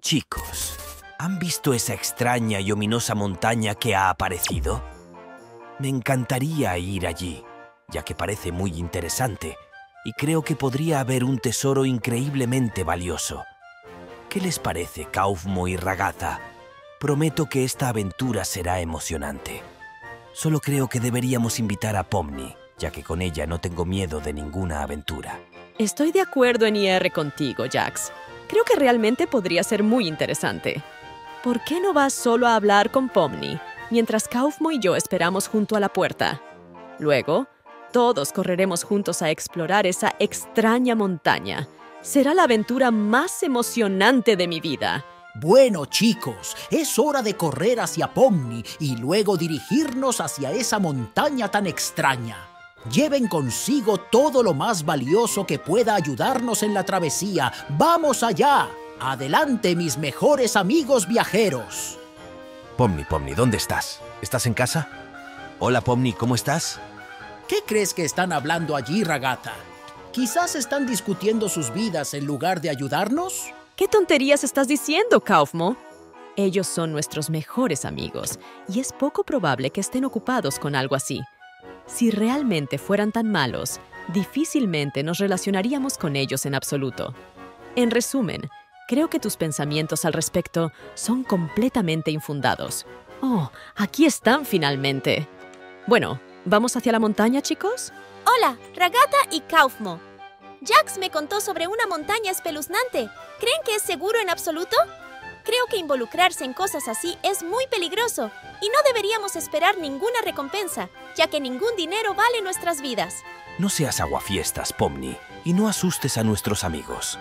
Chicos, ¿han visto esa extraña y ominosa montaña que ha aparecido? Me encantaría ir allí, ya que parece muy interesante, y creo que podría haber un tesoro increíblemente valioso. ¿Qué les parece, Kaufmo y Ragazza? Prometo que esta aventura será emocionante. Solo creo que deberíamos invitar a Pomni, ya que con ella no tengo miedo de ninguna aventura. Estoy de acuerdo en IR contigo, Jax. Creo que realmente podría ser muy interesante. ¿Por qué no vas solo a hablar con Pomni, mientras Kaufmo y yo esperamos junto a la puerta? Luego, todos correremos juntos a explorar esa extraña montaña. Será la aventura más emocionante de mi vida. Bueno, chicos, es hora de correr hacia Pomni y luego dirigirnos hacia esa montaña tan extraña. Lleven consigo todo lo más valioso que pueda ayudarnos en la travesía. ¡Vamos allá! Adelante, mis mejores amigos viajeros. Pomni, Pomni, ¿dónde estás? ¿Estás en casa? Hola, Pomni, ¿cómo estás? ¿Qué crees que están hablando allí, Ragata? ¿Quizás están discutiendo sus vidas en lugar de ayudarnos? ¿Qué tonterías estás diciendo, Kaufmo? Ellos son nuestros mejores amigos y es poco probable que estén ocupados con algo así. Si realmente fueran tan malos, difícilmente nos relacionaríamos con ellos en absoluto. En resumen, creo que tus pensamientos al respecto son completamente infundados. Oh, aquí están finalmente. Bueno, ¿vamos hacia la montaña, chicos? Hola, Ragata y Kaufmo. Jax me contó sobre una montaña espeluznante. ¿Creen que es seguro en absoluto? Creo que involucrarse en cosas así es muy peligroso y no deberíamos esperar ninguna recompensa, ya que ningún dinero vale nuestras vidas. No seas aguafiestas, Pomni, y no asustes a nuestros amigos.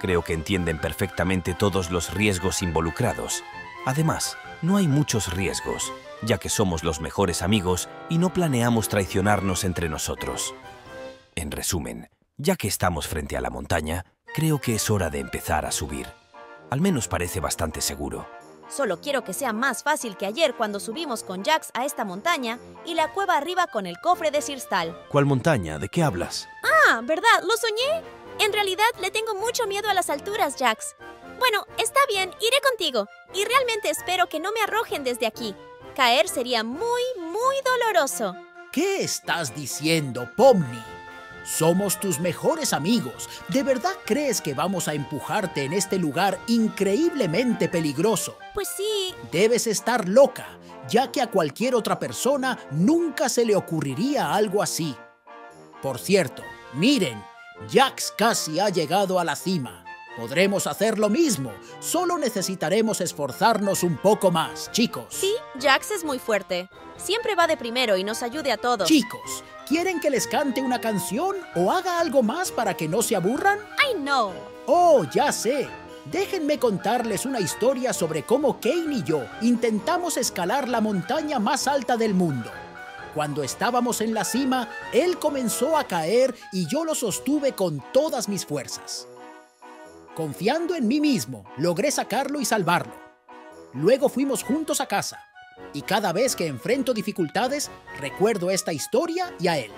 Creo que entienden perfectamente todos los riesgos involucrados. Además, no hay muchos riesgos, ya que somos los mejores amigos y no planeamos traicionarnos entre nosotros. En resumen, ya que estamos frente a la montaña, creo que es hora de empezar a subir. Al menos parece bastante seguro. Solo quiero que sea más fácil que ayer cuando subimos con Jax a esta montaña y la cueva arriba con el cofre de Sirstal. ¿Cuál montaña? ¿De qué hablas? Ah, ¿verdad? ¿Lo soñé? En realidad le tengo mucho miedo a las alturas, Jax. Bueno, está bien, iré contigo. Y realmente espero que no me arrojen desde aquí. Caer sería muy, muy doloroso. ¿Qué estás diciendo, Pomni? Somos tus mejores amigos. ¿De verdad crees que vamos a empujarte en este lugar increíblemente peligroso? Pues sí. Debes estar loca, ya que a cualquier otra persona nunca se le ocurriría algo así. Por cierto, miren, Jax casi ha llegado a la cima. Podremos hacer lo mismo, solo necesitaremos esforzarnos un poco más, chicos. Sí, Jax es muy fuerte. Siempre va de primero y nos ayude a todos. Chicos, ¿quieren que les cante una canción o haga algo más para que no se aburran? ¡Ay, no! Oh, ya sé. Déjenme contarles una historia sobre cómo Kane y yo intentamos escalar la montaña más alta del mundo. Cuando estábamos en la cima, él comenzó a caer y yo lo sostuve con todas mis fuerzas. Confiando en mí mismo, logré sacarlo y salvarlo. Luego fuimos juntos a casa, y cada vez que enfrento dificultades, recuerdo esta historia y a él.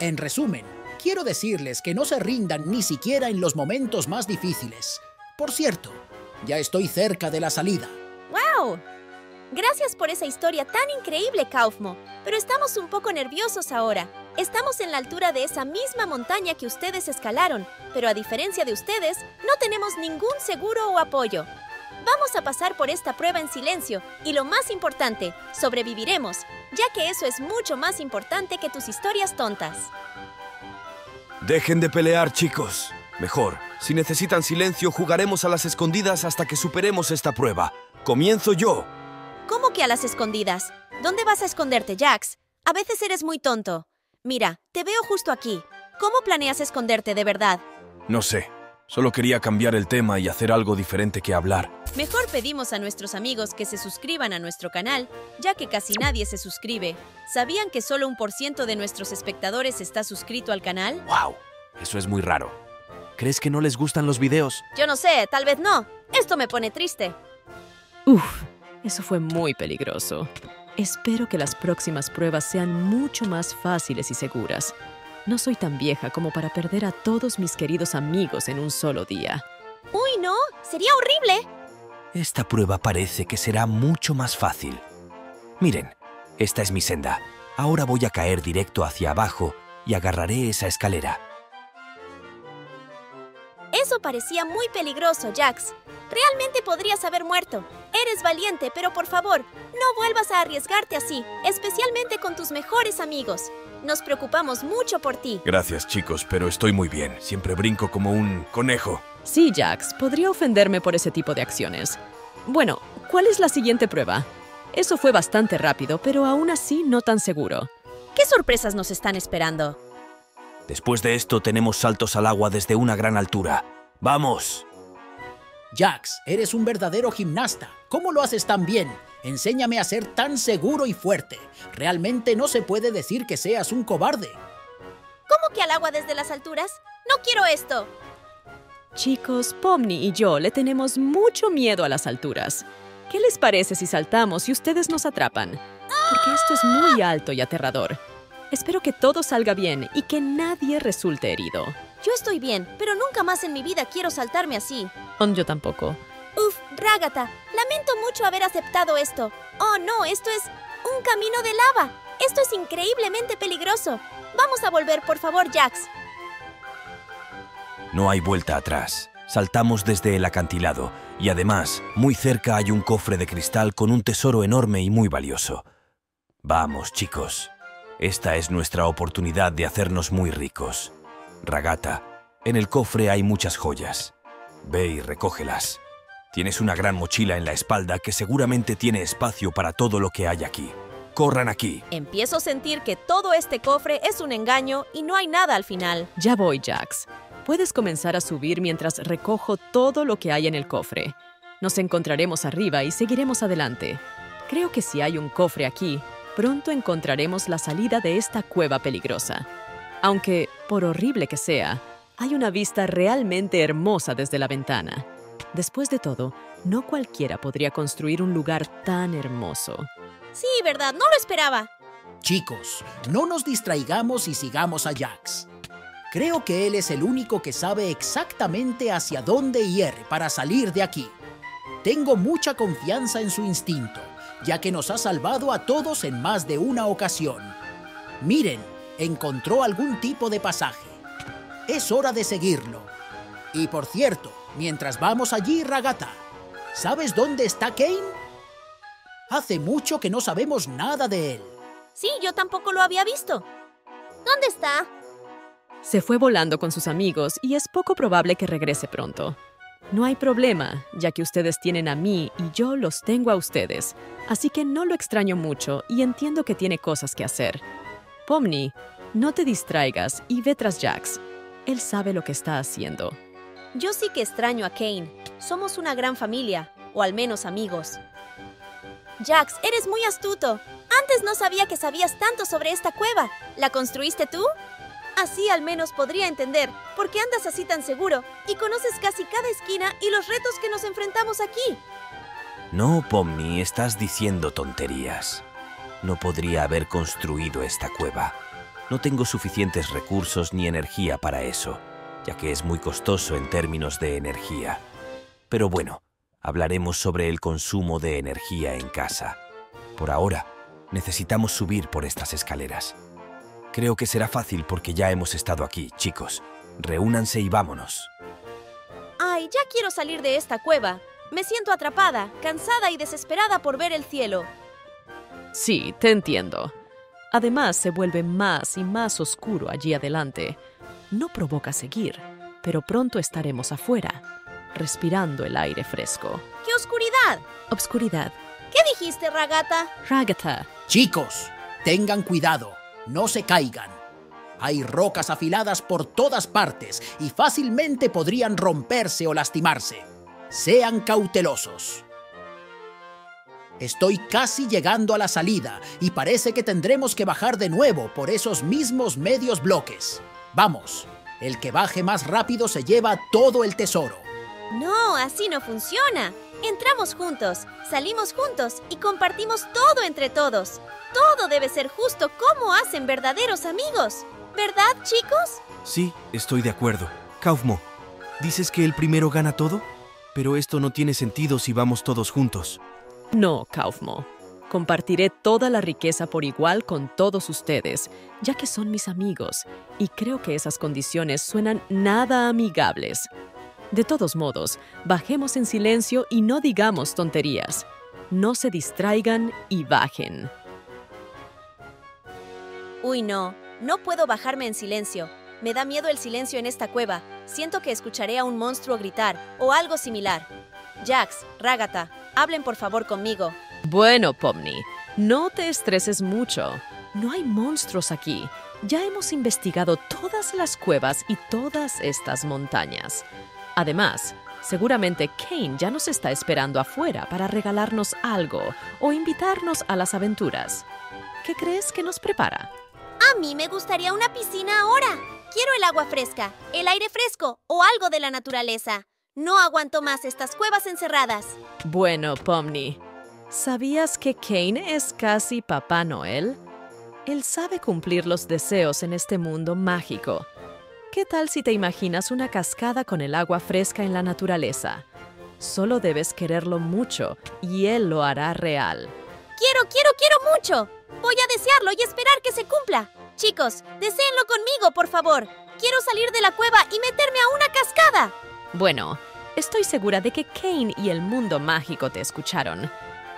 En resumen, quiero decirles que no se rindan ni siquiera en los momentos más difíciles. Por cierto, ya estoy cerca de la salida. ¡Wow! Gracias por esa historia tan increíble, Kaufmo, pero estamos un poco nerviosos ahora. Estamos en la altura de esa misma montaña que ustedes escalaron, pero a diferencia de ustedes, no tenemos ningún seguro o apoyo. Vamos a pasar por esta prueba en silencio y lo más importante, sobreviviremos, ya que eso es mucho más importante que tus historias tontas. Dejen de pelear, chicos. Mejor, si necesitan silencio, jugaremos a las escondidas hasta que superemos esta prueba. Comienzo yo. ¿Cómo que a las escondidas? ¿Dónde vas a esconderte, Jax? A veces eres muy tonto. Mira, te veo justo aquí. ¿Cómo planeas esconderte de verdad? No sé. Solo quería cambiar el tema y hacer algo diferente que hablar. Mejor pedimos a nuestros amigos que se suscriban a nuestro canal, ya que casi nadie se suscribe. ¿Sabían que solo un por ciento de nuestros espectadores está suscrito al canal? ¡Wow! Eso es muy raro. ¿Crees que no les gustan los videos? Yo no sé, tal vez no. Esto me pone triste. Uf, eso fue muy peligroso. Espero que las próximas pruebas sean mucho más fáciles y seguras. No soy tan vieja como para perder a todos mis queridos amigos en un solo día. Uy, no, Sería horrible. Esta prueba parece que será mucho más fácil. Miren, esta es mi senda. Ahora voy a caer directo hacia abajo y agarraré esa escalera. Eso parecía muy peligroso, Jax. Realmente podrías haber muerto. Eres valiente, pero por favor, no vuelvas a arriesgarte así, especialmente con tus mejores amigos. Nos preocupamos mucho por ti. Gracias, chicos, pero estoy muy bien. Siempre brinco como un conejo. Sí, Jax, podría ofenderme por ese tipo de acciones. Bueno, ¿cuál es la siguiente prueba? Eso fue bastante rápido, pero aún así no tan seguro. ¿Qué sorpresas nos están esperando? Después de esto tenemos saltos al agua desde una gran altura. ¡Vamos! Jax, eres un verdadero gimnasta. ¿Cómo lo haces tan bien? Enséñame a ser tan seguro y fuerte. Realmente no se puede decir que seas un cobarde. ¿Cómo que al agua desde las alturas? No quiero esto. Chicos, Pomni y yo le tenemos mucho miedo a las alturas. ¿Qué les parece si saltamos y ustedes nos atrapan? Porque esto es muy alto y aterrador. Espero que todo salga bien y que nadie resulte herido. Yo estoy bien, pero nunca más en mi vida quiero saltarme así. Yo tampoco. Uf, Rágata, lamento mucho haber aceptado esto. Oh no, esto es un camino de lava. Esto es increíblemente peligroso. Vamos a volver, por favor, Jax. No hay vuelta atrás. Saltamos desde el acantilado y además, muy cerca hay un cofre de cristal con un tesoro enorme y muy valioso. Vamos, chicos. Esta es nuestra oportunidad de hacernos muy ricos. Ragata, en el cofre hay muchas joyas. Ve y recógelas. Tienes una gran mochila en la espalda que seguramente tiene espacio para todo lo que hay aquí. Corran aquí. Empiezo a sentir que todo este cofre es un engaño y no hay nada al final. Ya voy, Jax. Puedes comenzar a subir mientras recojo todo lo que hay en el cofre. Nos encontraremos arriba y seguiremos adelante. Creo que si hay un cofre aquí, pronto encontraremos la salida de esta cueva peligrosa. Aunque, por horrible que sea, hay una vista realmente hermosa desde la ventana. Después de todo, no cualquiera podría construir un lugar tan hermoso. Sí, verdad, no lo esperaba. Chicos, no nos distraigamos y sigamos a Jax. Creo que él es el único que sabe exactamente hacia dónde ir para salir de aquí. Tengo mucha confianza en su instinto, ya que nos ha salvado a todos en más de una ocasión. Miren, encontró algún tipo de pasaje. Es hora de seguirlo. Y por cierto, mientras vamos allí, Ragata, ¿sabes dónde está Kane? Hace mucho que no sabemos nada de él. Sí, yo tampoco lo había visto. ¿Dónde está? Se fue volando con sus amigos y es poco probable que regrese pronto. No hay problema, ya que ustedes tienen a mí y yo los tengo a ustedes, así que no lo extraño mucho y entiendo que tiene cosas que hacer. Pomni, no te distraigas y ve tras Jax. Él sabe lo que está haciendo. Yo sí que extraño a Kane. Somos una gran familia, o al menos amigos. Jax, eres muy astuto. Antes no sabía que sabías tanto sobre esta cueva. ¿La construiste tú? Así al menos podría entender por qué andas así tan seguro y conoces casi cada esquina y los retos que nos enfrentamos aquí. No, Pomni, estás diciendo tonterías. No podría haber construido esta cueva. No tengo suficientes recursos ni energía para eso, ya que es muy costoso en términos de energía. Pero bueno, hablaremos sobre el consumo de energía en casa. Por ahora, necesitamos subir por estas escaleras. Creo que será fácil porque ya hemos estado aquí, chicos. Reúnanse y vámonos. Ay, ya quiero salir de esta cueva. Me siento atrapada, cansada y desesperada por ver el cielo. Sí, te entiendo. Además, se vuelve más y más oscuro allí adelante. No provoca seguir, pero pronto estaremos afuera, respirando el aire fresco. ¡Qué oscuridad! Obscuridad. ¿Qué dijiste, Ragata? Ragata. Chicos, tengan cuidado no se caigan. Hay rocas afiladas por todas partes y fácilmente podrían romperse o lastimarse. Sean cautelosos. Estoy casi llegando a la salida y parece que tendremos que bajar de nuevo por esos mismos medios bloques. Vamos, el que baje más rápido se lleva todo el tesoro. No, así no funciona. Entramos juntos, salimos juntos y compartimos todo entre todos. Todo debe ser justo como hacen verdaderos amigos. ¿Verdad, chicos? Sí, estoy de acuerdo. Kaufmo, ¿dices que el primero gana todo? Pero esto no tiene sentido si vamos todos juntos. No, Kaufmo. Compartiré toda la riqueza por igual con todos ustedes, ya que son mis amigos, y creo que esas condiciones suenan nada amigables. De todos modos, bajemos en silencio y no digamos tonterías. No se distraigan y bajen. Uy, no. No puedo bajarme en silencio. Me da miedo el silencio en esta cueva. Siento que escucharé a un monstruo gritar o algo similar. Jax, Ragata, hablen por favor conmigo. Bueno, Pomni, no te estreses mucho. No hay monstruos aquí. Ya hemos investigado todas las cuevas y todas estas montañas. Además, seguramente Kane ya nos está esperando afuera para regalarnos algo o invitarnos a las aventuras. ¿Qué crees que nos prepara? A mí me gustaría una piscina ahora. Quiero el agua fresca, el aire fresco o algo de la naturaleza. No aguanto más estas cuevas encerradas. Bueno, Pomni, ¿sabías que Kane es casi Papá Noel? Él sabe cumplir los deseos en este mundo mágico. ¿Qué tal si te imaginas una cascada con el agua fresca en la naturaleza? Solo debes quererlo mucho y él lo hará real. Quiero, quiero, quiero mucho. Voy a desearlo y esperar que se cumpla. Chicos, deseenlo conmigo, por favor. Quiero salir de la cueva y meterme a una cascada. Bueno, estoy segura de que Kane y el mundo mágico te escucharon.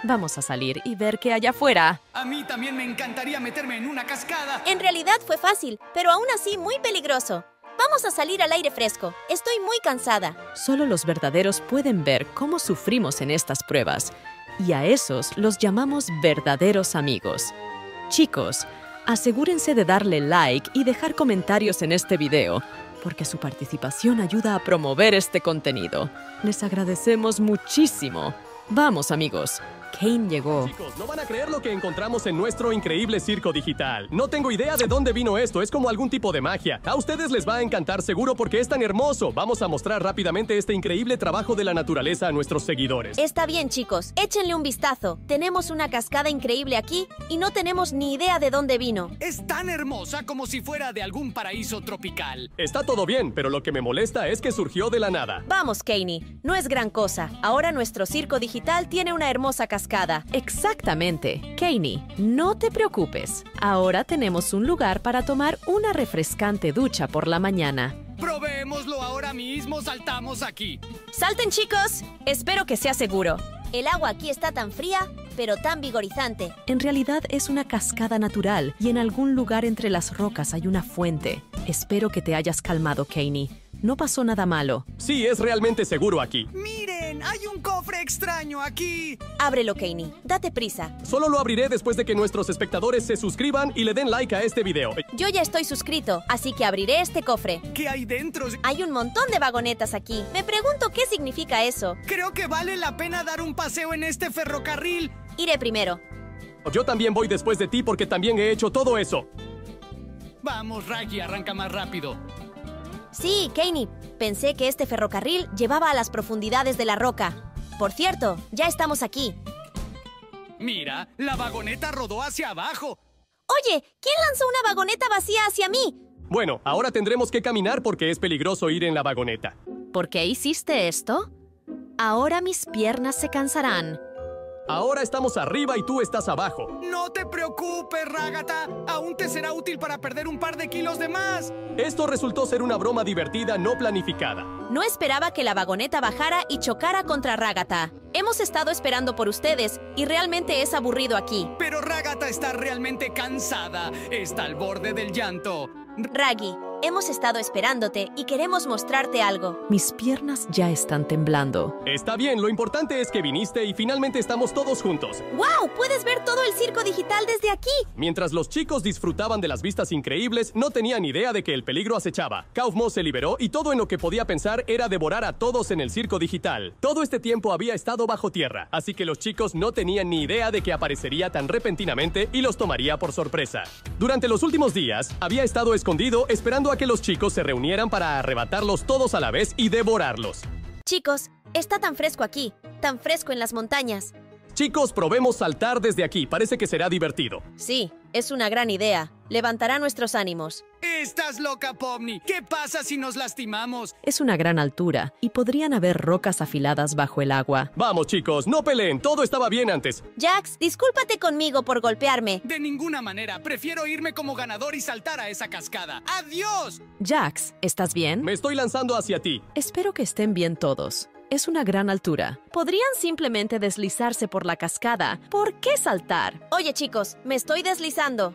Vamos a salir y ver qué hay afuera. A mí también me encantaría meterme en una cascada. En realidad fue fácil, pero aún así muy peligroso. Vamos a salir al aire fresco. Estoy muy cansada. Solo los verdaderos pueden ver cómo sufrimos en estas pruebas. Y a esos los llamamos verdaderos amigos. Chicos, asegúrense de darle like y dejar comentarios en este video, porque su participación ayuda a promover este contenido. Les agradecemos muchísimo. Vamos amigos, Kane llegó. Chicos, no van a creer lo que encontramos en nuestro increíble circo digital. No tengo idea de dónde vino esto, es como algún tipo de magia. A ustedes les va a encantar seguro porque es tan hermoso. Vamos a mostrar rápidamente este increíble trabajo de la naturaleza a nuestros seguidores. Está bien, chicos, échenle un vistazo. Tenemos una cascada increíble aquí y no tenemos ni idea de dónde vino. Es tan hermosa como si fuera de algún paraíso tropical. Está todo bien, pero lo que me molesta es que surgió de la nada. Vamos, Kaney, no es gran cosa. Ahora nuestro circo digital tiene una hermosa cascada. Exactamente. Kaney, no te preocupes. Ahora tenemos un lugar para tomar una refrescante ducha por la mañana. Probémoslo ahora mismo, saltamos aquí. ¡Salten, chicos! Espero que sea seguro. El agua aquí está tan fría, pero tan vigorizante. En realidad es una cascada natural y en algún lugar entre las rocas hay una fuente. Espero que te hayas calmado, Kaney. No pasó nada malo. Sí, es realmente seguro aquí. Miren, hay un cofre extraño aquí. Ábrelo, Kaney. Date prisa. Solo lo abriré después de que nuestros espectadores se suscriban y le den like a este video. Yo ya estoy suscrito, así que abriré este cofre. ¿Qué hay dentro? Hay un montón de vagonetas aquí. Me pregunto qué significa eso. Creo que vale la pena dar un paseo en este ferrocarril. Iré primero. Yo también voy después de ti porque también he hecho todo eso. Vamos, Raggy, arranca más rápido. Sí, Kaney. Pensé que este ferrocarril llevaba a las profundidades de la roca. Por cierto, ya estamos aquí. Mira, la vagoneta rodó hacia abajo. Oye, ¿quién lanzó una vagoneta vacía hacia mí? Bueno, ahora tendremos que caminar porque es peligroso ir en la vagoneta. ¿Por qué hiciste esto? Ahora mis piernas se cansarán. Ahora estamos arriba y tú estás abajo. No te preocupes, Ragata. Aún te será útil para perder un par de kilos de más. Esto resultó ser una broma divertida no planificada. No esperaba que la vagoneta bajara y chocara contra Ragata. Hemos estado esperando por ustedes y realmente es aburrido aquí. Pero Ragata está realmente cansada. Está al borde del llanto. Raggy, hemos estado esperándote y queremos mostrarte algo. Mis piernas ya están temblando. Está bien, lo importante es que viniste y finalmente estamos todos juntos. ¡Wow! Puedes ver todo el circo digital desde aquí. Mientras los chicos disfrutaban de las vistas increíbles, no tenían idea de que el peligro acechaba. Kaufmo se liberó y todo en lo que podía pensar era devorar a todos en el circo digital. Todo este tiempo había estado bajo tierra, así que los chicos no tenían ni idea de que aparecería tan repentinamente y los tomaría por sorpresa. Durante los últimos días, había estado escondido esperando a que los chicos se reunieran para arrebatarlos todos a la vez y devorarlos. Chicos, está tan fresco aquí, tan fresco en las montañas. Chicos, probemos saltar desde aquí, parece que será divertido. Sí, Es una gran idea. Levantará nuestros ánimos. Estás loca, Pomni. ¿Qué pasa si nos lastimamos? Es una gran altura y podrían haber rocas afiladas bajo el agua. Vamos, chicos, no peleen. Todo estaba bien antes. Jax, discúlpate conmigo por golpearme. De ninguna manera. Prefiero irme como ganador y saltar a esa cascada. ¡Adiós! Jax, ¿estás bien? Me estoy lanzando hacia ti. Espero que estén bien todos. Es una gran altura. Podrían simplemente deslizarse por la cascada. ¿Por qué saltar? Oye, chicos, me estoy deslizando.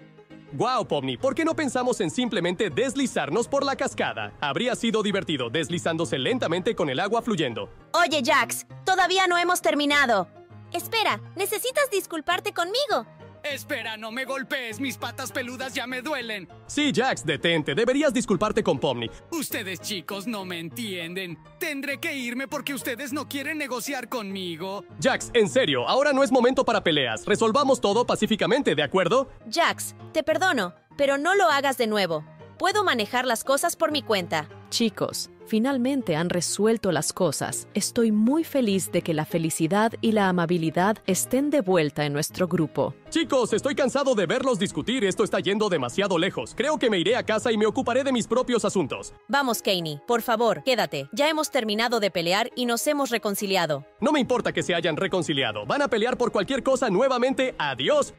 Wow, Pomni, ¿por qué no pensamos en simplemente deslizarnos por la cascada? Habría sido divertido deslizándose lentamente con el agua fluyendo. Oye, Jax, todavía no hemos terminado. Espera, necesitas disculparte conmigo. Espera, no me golpees. Mis patas peludas ya me duelen. Sí, Jax, detente. Deberías disculparte con Pomni. Ustedes chicos no me entienden. Tendré que irme porque ustedes no quieren negociar conmigo. Jax, en serio, ahora no es momento para peleas. Resolvamos todo pacíficamente, ¿de acuerdo? Jax, te perdono, pero no lo hagas de nuevo. Puedo manejar las cosas por mi cuenta. Chicos, finalmente han resuelto las cosas. Estoy muy feliz de que la felicidad y la amabilidad estén de vuelta en nuestro grupo. Chicos, estoy cansado de verlos discutir. Esto está yendo demasiado lejos. Creo que me iré a casa y me ocuparé de mis propios asuntos. Vamos, Kaney, por favor, quédate. Ya hemos terminado de pelear y nos hemos reconciliado. No me importa que se hayan reconciliado. Van a pelear por cualquier cosa nuevamente. Adiós.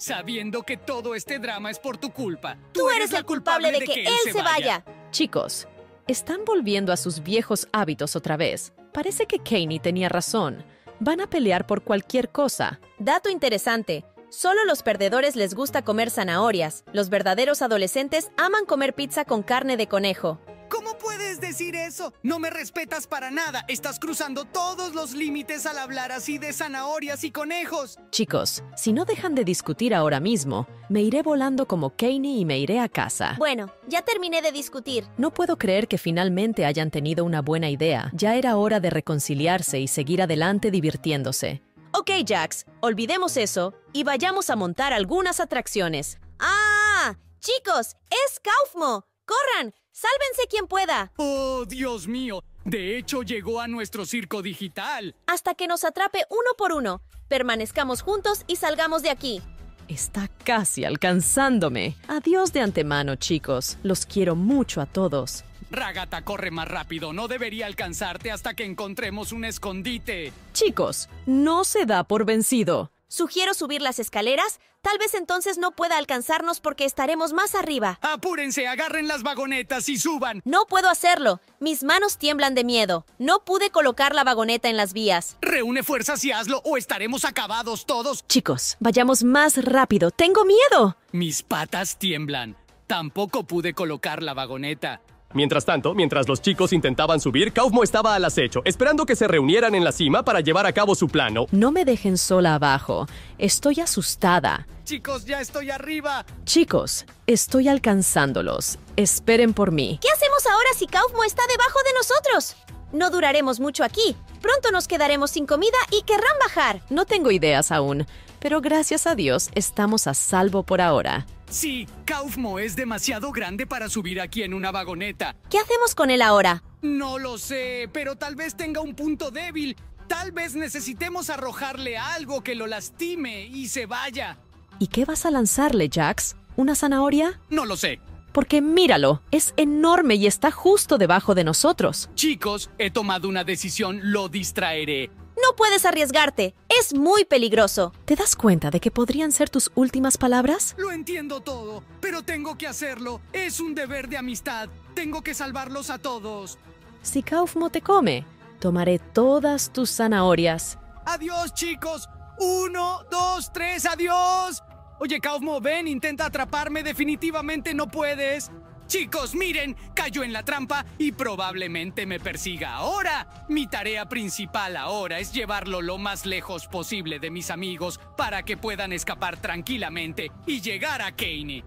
Sabiendo que todo este drama es por tu culpa. Tú, eres el culpable de que, él se vaya. Chicos, están volviendo a sus viejos hábitos otra vez. Parece que Kaney tenía razón. Van a pelear por cualquier cosa. Dato interesante. Solo los perdedores les gusta comer zanahorias. Los verdaderos adolescentes aman comer pizza con carne de conejo. ¿Cómo puedes decir eso? No me respetas para nada. Estás cruzando todos los límites al hablar así de zanahorias y conejos. Chicos, si no dejan de discutir ahora mismo, me iré volando como Kaney y me iré a casa. Bueno, ya terminé de discutir. No puedo creer que finalmente hayan tenido una buena idea. Ya era hora de reconciliarse y seguir adelante divirtiéndose. Ok, Jax, olvidemos eso y vayamos a montar algunas atracciones. ¡Ah! Chicos, es Kaufmo. ¡Corran! ¡Sálvense quien pueda! Oh, Dios mío. De hecho, llegó a nuestro circo digital. Hasta que nos atrape uno por uno. Permanezcamos juntos y salgamos de aquí. Está casi alcanzándome. Adiós de antemano, chicos. Los quiero mucho a todos. Ragata corre más rápido. No debería alcanzarte hasta que encontremos un escondite. Chicos, no se da por vencido. Sugiero subir las escaleras. Tal vez entonces no pueda alcanzarnos porque estaremos más arriba. Apúrense, agarren las vagonetas y suban. No puedo hacerlo. Mis manos tiemblan de miedo. No pude colocar la vagoneta en las vías. Reúne fuerzas y hazlo o estaremos acabados todos. Chicos, vayamos más rápido. Tengo miedo. Mis patas tiemblan. Tampoco pude colocar la vagoneta. Mientras tanto, mientras los chicos intentaban subir, Kaufmo estaba al acecho, esperando que se reunieran en la cima para llevar a cabo su plano. No me dejen sola abajo. Estoy asustada. Chicos, ya estoy arriba. Chicos, estoy alcanzándolos. Esperen por mí. ¿Qué hacemos ahora si Kaufmo está debajo de nosotros? No duraremos mucho aquí. Pronto nos quedaremos sin comida y querrán bajar. No tengo ideas aún, pero gracias a Dios estamos a salvo por ahora. Sí, Kaufmo es demasiado grande para subir aquí en una vagoneta. ¿Qué hacemos con él ahora? No lo sé, pero tal vez tenga un punto débil. Tal vez necesitemos arrojarle algo que lo lastime y se vaya. ¿Y qué vas a lanzarle, Jax? ¿Una zanahoria? No lo sé. Porque míralo, es enorme y está justo debajo de nosotros. Chicos, he tomado una decisión, lo distraeré. No puedes arriesgarte. Es muy peligroso. ¿Te das cuenta de que podrían ser tus últimas palabras? Lo entiendo todo, pero tengo que hacerlo. Es un deber de amistad. Tengo que salvarlos a todos. Si Kaufmo te come, tomaré todas tus zanahorias. Adiós, chicos. Uno, dos, tres, adiós. Oye, Kaufmo, ven, intenta atraparme. Definitivamente no puedes. Chicos, miren, cayó en la trampa y probablemente me persiga ahora. Mi tarea principal ahora es llevarlo lo más lejos posible de mis amigos para que puedan escapar tranquilamente y llegar a Kaney.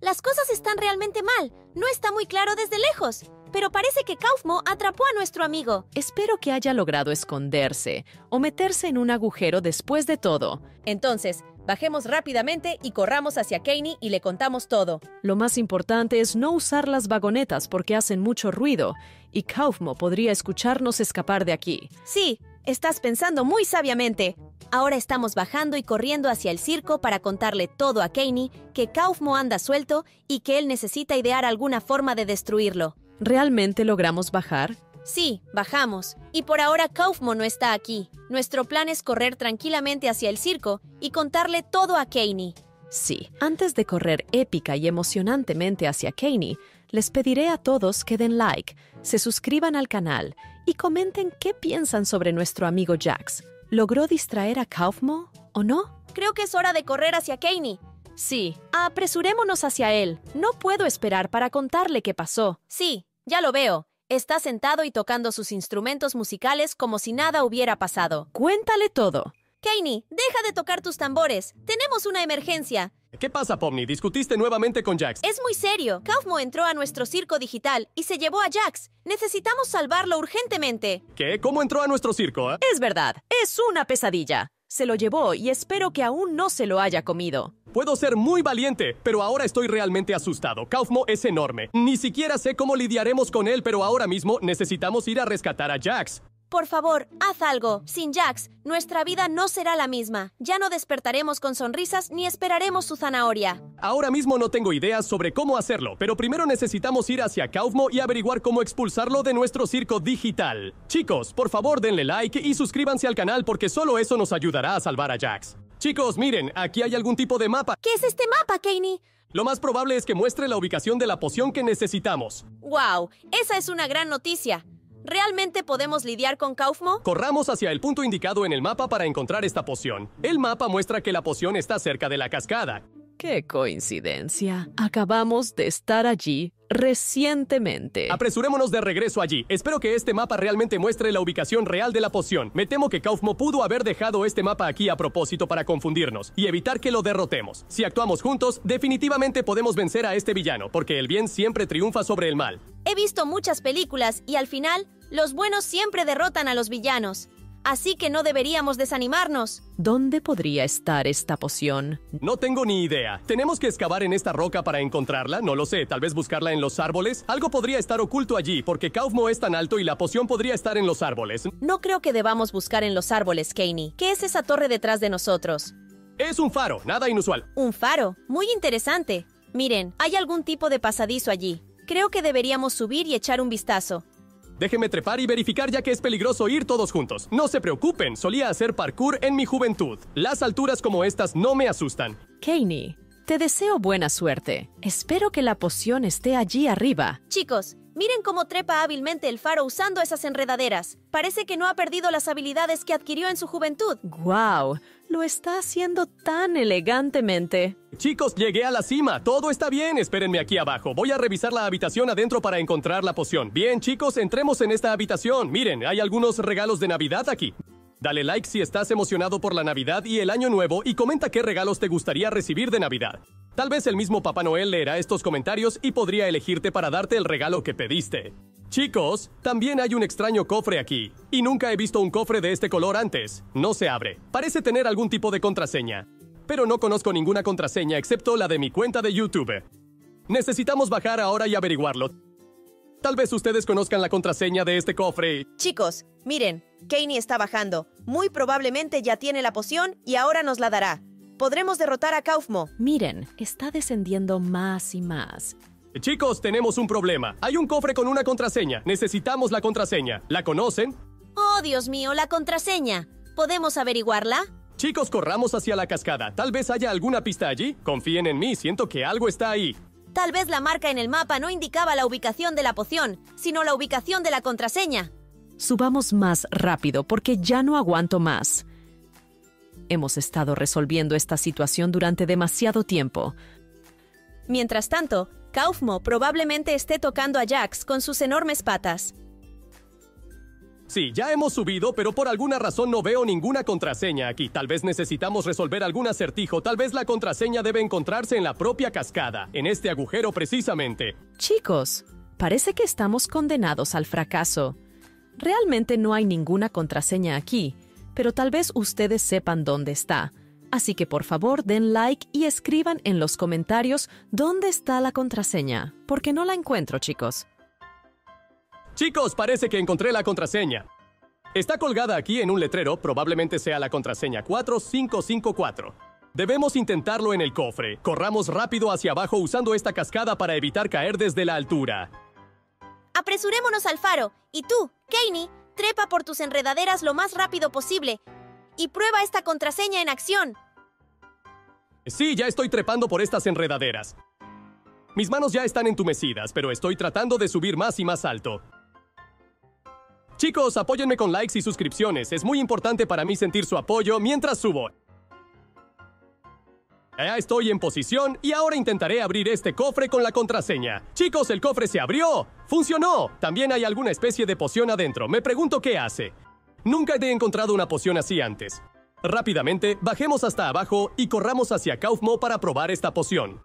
Las cosas están realmente mal. No está muy claro desde lejos. Pero parece que Kaufmo atrapó a nuestro amigo. Espero que haya logrado esconderse o meterse en un agujero después de todo. Entonces, bajemos rápidamente y corramos hacia Kaney y le contamos todo. Lo más importante es no usar las vagonetas porque hacen mucho ruido y Kaufmo podría escucharnos escapar de aquí. Sí, estás pensando muy sabiamente. Ahora estamos bajando y corriendo hacia el circo para contarle todo a Kaney, que Kaufmo anda suelto y que él necesita idear alguna forma de destruirlo. ¿Realmente logramos bajar? Sí, bajamos. Y por ahora Kaufmo no está aquí. Nuestro plan es correr tranquilamente hacia el circo y contarle todo a Kaney. Sí, antes de correr épica y emocionantemente hacia Kaney, les pediré a todos que den like, se suscriban al canal y comenten qué piensan sobre nuestro amigo Jax. ¿Logró distraer a Kaufmo o no? Creo que es hora de correr hacia Kaney. Sí, apresurémonos hacia él. No puedo esperar para contarle qué pasó. Sí, ya lo veo. Está sentado y tocando sus instrumentos musicales como si nada hubiera pasado. Cuéntale todo. Kaney, deja de tocar tus tambores. Tenemos una emergencia. ¿Qué pasa, Pomni? ¿Discutiste nuevamente con Jax? Es muy serio. Kaufmo entró a nuestro circo digital y se llevó a Jax. Necesitamos salvarlo urgentemente. ¿Qué? ¿Cómo entró a nuestro circo? eh? Es verdad, es una pesadilla. Se lo llevó y espero que aún no se lo haya comido. Puedo ser muy valiente, pero ahora estoy realmente asustado. Kaufmo es enorme. Ni siquiera sé cómo lidiaremos con él, pero ahora mismo necesitamos ir a rescatar a Jax. Por favor, haz algo. Sin Jax, nuestra vida no será la misma. Ya no despertaremos con sonrisas ni esperaremos su zanahoria. Ahora mismo no tengo ideas sobre cómo hacerlo, pero primero necesitamos ir hacia Kaufmo y averiguar cómo expulsarlo de nuestro circo digital. Chicos, por favor denle like y suscríbanse al canal porque solo eso nos ayudará a salvar a Jax. Chicos, miren, aquí hay algún tipo de mapa. ¿Qué es este mapa, Kaney? Lo más probable es que muestre la ubicación de la poción que necesitamos. ¡Wow! Esa es una gran noticia. ¿Realmente podemos lidiar con Kaufmo? Corramos hacia el punto indicado en el mapa para encontrar esta poción. El mapa muestra que la poción está cerca de la cascada. ¡Qué coincidencia! Acabamos de estar allí recientemente. Apresurémonos de regreso allí. Espero que este mapa realmente muestre la ubicación real de la poción. Me temo que Kaufmo pudo haber dejado este mapa aquí a propósito para confundirnos y evitar que lo derrotemos. Si actuamos juntos, definitivamente podemos vencer a este villano, porque el bien siempre triunfa sobre el mal. He visto muchas películas y al final, los buenos siempre derrotan a los villanos. Así que no deberíamos desanimarnos. ¿Dónde podría estar esta poción? No tengo ni idea. ¿Tenemos que excavar en esta roca para encontrarla? No lo sé. Tal vez buscarla en los árboles. Algo podría estar oculto allí, porque Kaufmo es tan alto y la poción podría estar en los árboles. No creo que debamos buscar en los árboles, Kaney. ¿Qué es esa torre detrás de nosotros? Es un faro, nada inusual. Un faro. Muy interesante. Miren, hay algún tipo de pasadizo allí. Creo que deberíamos subir y echar un vistazo. Déjenme trepar y verificar ya que es peligroso ir todos juntos. No se preocupen, solía hacer parkour en mi juventud. Las alturas como estas no me asustan. Kaney, te deseo buena suerte. Espero que la poción esté allí arriba. Chicos, miren cómo trepa hábilmente el faro usando esas enredaderas. Parece que no ha perdido las habilidades que adquirió en su juventud. ¡Guau! Lo está haciendo tan elegantemente. Chicos, llegué a la cima. Todo está bien. Espérenme aquí abajo. Voy a revisar la habitación adentro para encontrar la poción. Bien, chicos, entremos en esta habitación. Miren, hay algunos regalos de Navidad aquí. Dale like si estás emocionado por la Navidad y el Año Nuevo y comenta qué regalos te gustaría recibir de Navidad. Tal vez el mismo Papá Noel leerá estos comentarios y podría elegirte para darte el regalo que pediste. Chicos, también hay un extraño cofre aquí. Y nunca he visto un cofre de este color antes. No se abre. Parece tener algún tipo de contraseña. Pero no conozco ninguna contraseña excepto la de mi cuenta de YouTube. Necesitamos bajar ahora y averiguarlo. Tal vez ustedes conozcan la contraseña de este cofre. Chicos, miren, Kaney está bajando. Muy probablemente ya tiene la poción y ahora nos la dará. Podremos derrotar a Kaufmo. Miren, está descendiendo más y más. Chicos, tenemos un problema. Hay un cofre con una contraseña. Necesitamos la contraseña. ¿La conocen? Oh, Dios mío, la contraseña. ¿Podemos averiguarla? Chicos, corramos hacia la cascada. Tal vez haya alguna pista allí. Confíen en mí, siento que algo está ahí. Tal vez la marca en el mapa no indicaba la ubicación de la poción, sino la ubicación de la contraseña. Subamos más rápido porque ya no aguanto más. Hemos estado resolviendo esta situación durante demasiado tiempo. Mientras tanto, Kaufmo probablemente esté tocando a Jax con sus enormes patas. Sí, ya hemos subido, pero por alguna razón no veo ninguna contraseña aquí. Tal vez necesitamos resolver algún acertijo. Tal vez la contraseña debe encontrarse en la propia cascada, en este agujero precisamente. Chicos, parece que estamos condenados al fracaso. Realmente no hay ninguna contraseña aquí, pero tal vez ustedes sepan dónde está. Así que por favor den like y escriban en los comentarios dónde está la contraseña, porque no la encuentro, chicos. Chicos, parece que encontré la contraseña. Está colgada aquí en un letrero, probablemente sea la contraseña 4554. Debemos intentarlo en el cofre. Corramos rápido hacia abajo usando esta cascada para evitar caer desde la altura. Apresurémonos al faro. Y tú, Kaney, trepa por tus enredaderas lo más rápido posible. Y prueba esta contraseña en acción. Sí, ya estoy trepando por estas enredaderas. Mis manos ya están entumecidas, pero estoy tratando de subir más y más alto. Chicos, apóyenme con likes y suscripciones. Es muy importante para mí sentir su apoyo mientras subo. Ya estoy en posición y ahora intentaré abrir este cofre con la contraseña. Chicos, el cofre se abrió. ¡Funcionó! También hay alguna especie de poción adentro. Me pregunto qué hace. Nunca he encontrado una poción así antes. Rápidamente, bajemos hasta abajo y corramos hacia Kaufmo para probar esta poción.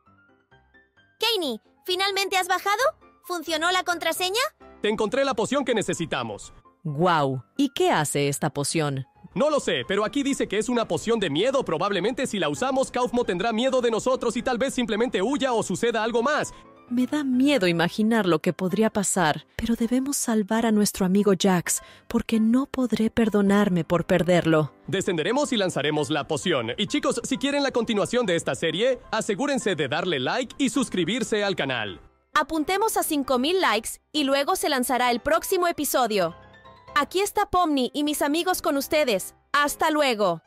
Kaney, ¿finalmente has bajado? ¿Funcionó la contraseña? Te encontré la poción que necesitamos. ¡Guau! ¿Y qué hace esta poción? No lo sé, pero aquí dice que es una poción de miedo. Probablemente si la usamos, Kaufmo tendrá miedo de nosotros y tal vez simplemente huya o suceda algo más. Me da miedo imaginar lo que podría pasar, pero debemos salvar a nuestro amigo Jax, porque no podré perdonarme por perderlo. Descenderemos y lanzaremos la poción. Y chicos, si quieren la continuación de esta serie, asegúrense de darle like y suscribirse al canal. Apuntemos a 5000 likes y luego se lanzará el próximo episodio. Aquí está Pomni y mis amigos con ustedes. Hasta luego.